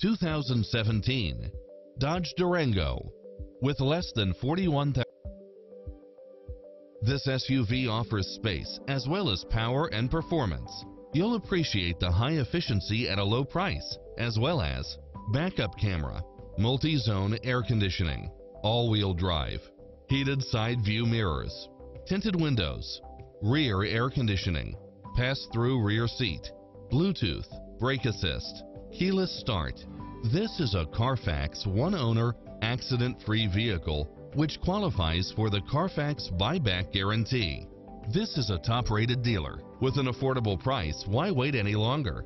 2017 Dodge Durango with less than 41,000 This SUV offers space as well as power and performance. You'll appreciate the high efficiency at a low price as well as backup camera, multi-zone air conditioning, all-wheel drive, heated side view mirrors, tinted windows, rear air conditioning, pass-through rear seat, Bluetooth, brake assist, keyless start. This is a Carfax one-owner, accident-free vehicle which qualifies for the Carfax buyback guarantee. This is a top-rated dealer. With an affordable price, why wait any longer?